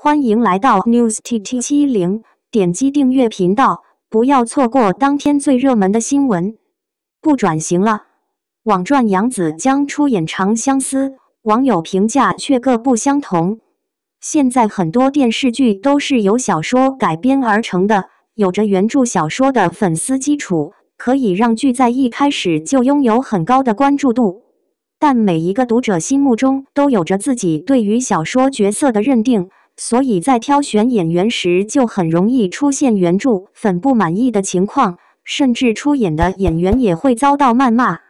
欢迎来到 News T T 七零，点击订阅频道，不要错过当天最热门的新闻。不转型了，网传杨紫将出演《长相思》，网友评价却各不相同。现在很多电视剧都是由小说改编而成的，有着原著小说的粉丝基础，可以让剧在一开始就拥有很高的关注度。但每一个读者心目中都有着自己对于小说角色的认定。所以在挑选演员时，就很容易出现原著粉不满意的情况，甚至出演的演员也会遭到谩骂。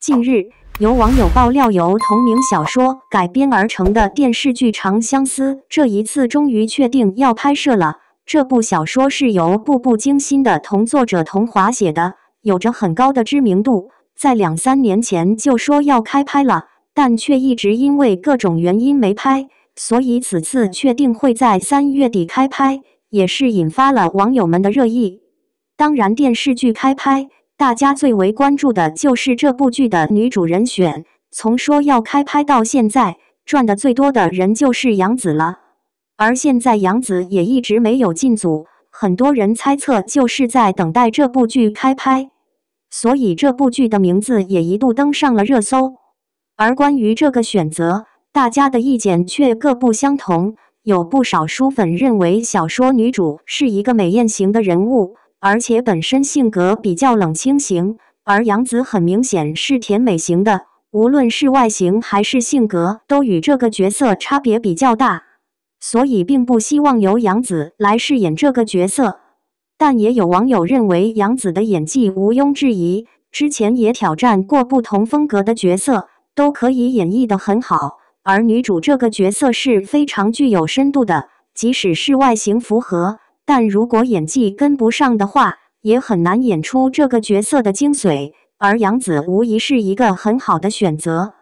近日，有网友爆料，由同名小说改编而成的电视剧《长相思》，这一次终于确定要拍摄了。这部小说是由《步步惊心》的同作者桐华写的，有着很高的知名度。在两三年前就说要开拍了，但却一直因为各种原因没拍。所以此次确定会在三月底开拍，也是引发了网友们的热议。当然，电视剧开拍，大家最为关注的就是这部剧的女主人选。从说要开拍到现在，赚的最多的人就是杨紫了。而现在杨紫也一直没有进组，很多人猜测就是在等待这部剧开拍，所以这部剧的名字也一度登上了热搜。而关于这个选择，大家的意见却各不相同，有不少书粉认为小说女主是一个美艳型的人物，而且本身性格比较冷清型，而杨紫很明显是甜美型的，无论是外形还是性格，都与这个角色差别比较大，所以并不希望由杨紫来饰演这个角色。但也有网友认为杨紫的演技毋庸置疑，之前也挑战过不同风格的角色，都可以演绎得很好。而女主这个角色是非常具有深度的，即使是外形符合，但如果演技跟不上的话，也很难演出这个角色的精髓。而杨紫无疑是一个很好的选择。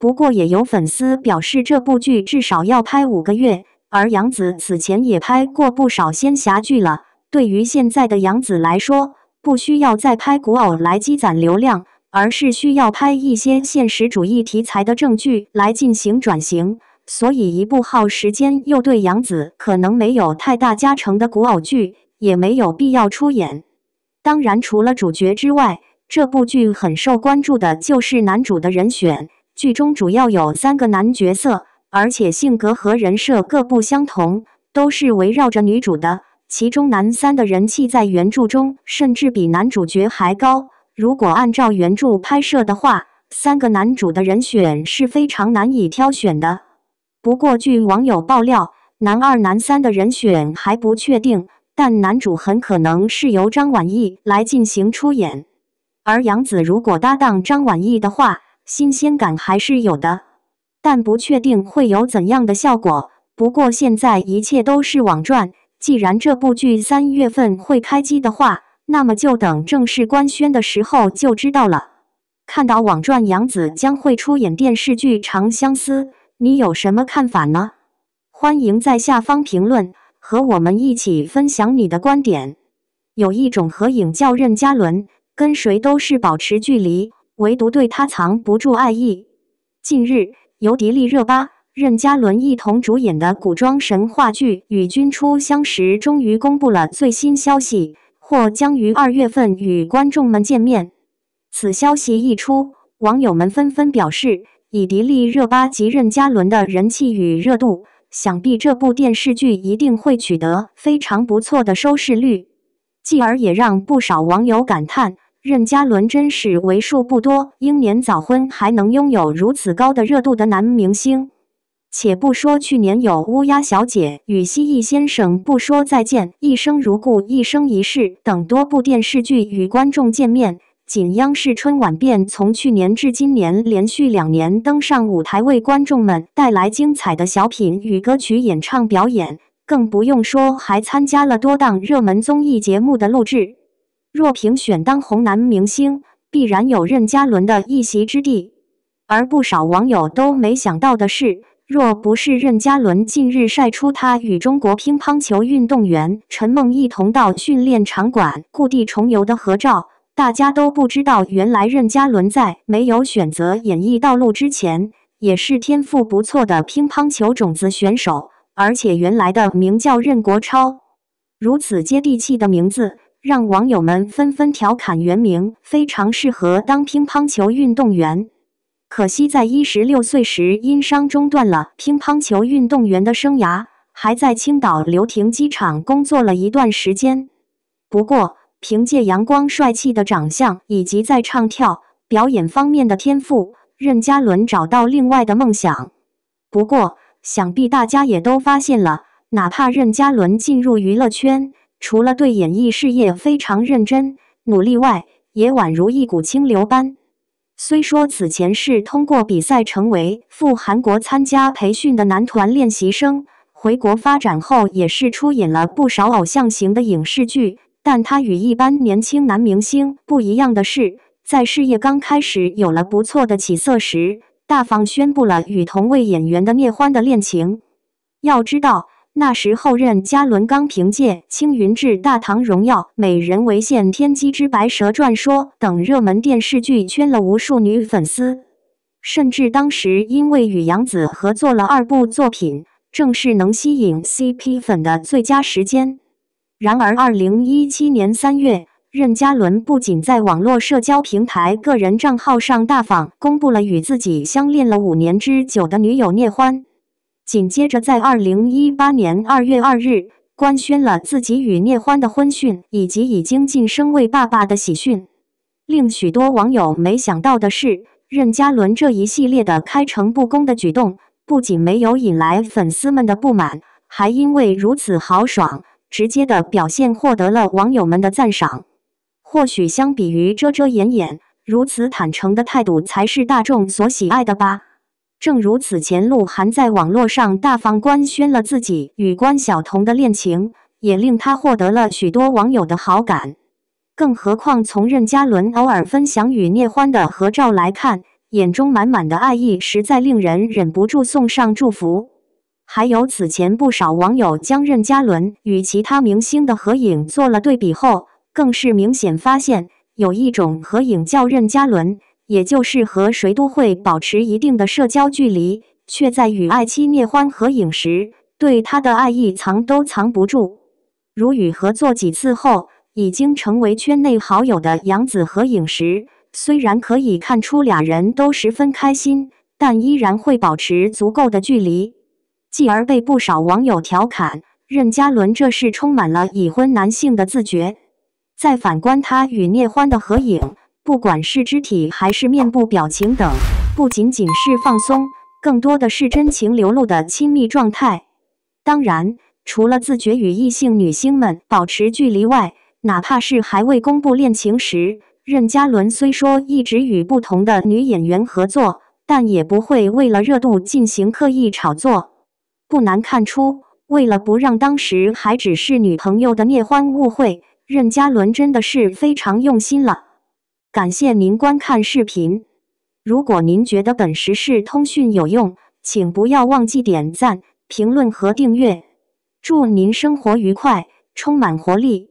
不过，也有粉丝表示，这部剧至少要拍五个月，而杨紫此前也拍过不少仙侠剧了。对于现在的杨紫来说，不需要再拍古偶来积攒流量。而是需要拍一些现实主义题材的正剧来进行转型，所以一部耗时间又对杨紫可能没有太大加成的古偶剧也没有必要出演。当然，除了主角之外，这部剧很受关注的就是男主的人选。剧中主要有三个男角色，而且性格和人设各不相同，都是围绕着女主的。其中男三的人气在原著中甚至比男主角还高。如果按照原著拍摄的话，三个男主的人选是非常难以挑选的。不过，据网友爆料，男二、男三的人选还不确定，但男主很可能是由张晚意来进行出演。而杨紫如果搭档张晚意的话，新鲜感还是有的，但不确定会有怎样的效果。不过现在一切都是网传，既然这部剧三月份会开机的话。那么就等正式官宣的时候就知道了。看到网传杨紫将会出演电视剧《长相思》，你有什么看法呢？欢迎在下方评论，和我们一起分享你的观点。有一种合影叫任嘉伦，跟谁都是保持距离，唯独对他藏不住爱意。近日，由迪丽热巴、任嘉伦一同主演的古装神话剧《与君初相识》终于公布了最新消息。或将于二月份与观众们见面。此消息一出，网友们纷纷表示，以迪丽热巴及任嘉伦的人气与热度，想必这部电视剧一定会取得非常不错的收视率。继而也让不少网友感叹，任嘉伦真是为数不多英年早婚还能拥有如此高的热度的男明星。且不说去年有《乌鸦小姐》与《蜥蜴先生不说再见》《一生如故》《一生一世》等多部电视剧与观众见面，仅央视春晚便从去年至今年连续两年登上舞台，为观众们带来精彩的小品与歌曲演唱表演，更不用说还参加了多档热门综艺节目的录制。若评选当红男明星，必然有任嘉伦的一席之地。而不少网友都没想到的是。若不是任嘉伦近日晒出他与中国乒乓球运动员陈梦一同到训练场馆故地重游的合照，大家都不知道原来任嘉伦在没有选择演艺道路之前，也是天赋不错的乒乓球种子选手。而且原来的名叫任国超。如此接地气的名字，让网友们纷纷调侃原名非常适合当乒乓球运动员。可惜在一十六岁时因伤中断了乒乓球运动员的生涯，还在青岛流亭机场工作了一段时间。不过，凭借阳光帅气的长相以及在唱跳表演方面的天赋，任嘉伦找到另外的梦想。不过，想必大家也都发现了。哪怕任嘉伦进入娱乐圈，除了对演艺事业非常认真努力外，也宛如一股清流般。虽说此前是通过比赛成为赴韩国参加培训的男团练习生，回国发展后也是出演了不少偶像型的影视剧，但他与一般年轻男明星不一样的是，在事业刚开始有了不错的起色时，大方宣布了与同位演员的聂欢的恋情。要知道。那时候，任嘉伦刚凭借《青云志》《大唐荣耀》《美人为馅》《天机之白蛇传说》等热门电视剧圈了无数女粉丝，甚至当时因为与杨紫合作了二部作品，正是能吸引 CP 粉的最佳时间。然而，二零一七年三月，任嘉伦不仅在网络社交平台个人账号上大方公布了与自己相恋了五年之久的女友聂欢。紧接着，在二零一八年二月二日官宣了自己与聂欢的婚讯，以及已经晋升为爸爸的喜讯。令许多网友没想到的是，任嘉伦这一系列的开诚布公的举动，不仅没有引来粉丝们的不满，还因为如此豪爽、直接的表现，获得了网友们的赞赏。或许相比于遮遮掩掩，如此坦诚的态度才是大众所喜爱的吧。正如此前，鹿晗在网络上大方官宣了自己与关晓彤的恋情，也令他获得了许多网友的好感。更何况，从任嘉伦偶尔分享与聂欢的合照来看，眼中满满的爱意，实在令人忍不住送上祝福。还有此前不少网友将任嘉伦与其他明星的合影做了对比后，更是明显发现有一种合影叫任嘉伦。也就是和谁都会保持一定的社交距离，却在与爱妻聂欢合影时，对他的爱意藏都藏不住。如与合作几次后已经成为圈内好友的杨紫合影时，虽然可以看出俩人都十分开心，但依然会保持足够的距离，继而被不少网友调侃任嘉伦这是充满了已婚男性的自觉。再反观他与聂欢的合影。不管是肢体还是面部表情等，不仅仅是放松，更多的是真情流露的亲密状态。当然，除了自觉与异性女星们保持距离外，哪怕是还未公布恋情时，任嘉伦虽说一直与不同的女演员合作，但也不会为了热度进行刻意炒作。不难看出，为了不让当时还只是女朋友的聂欢误会，任嘉伦真的是非常用心了。感谢您观看视频。如果您觉得本时事通讯有用，请不要忘记点赞、评论和订阅。祝您生活愉快，充满活力！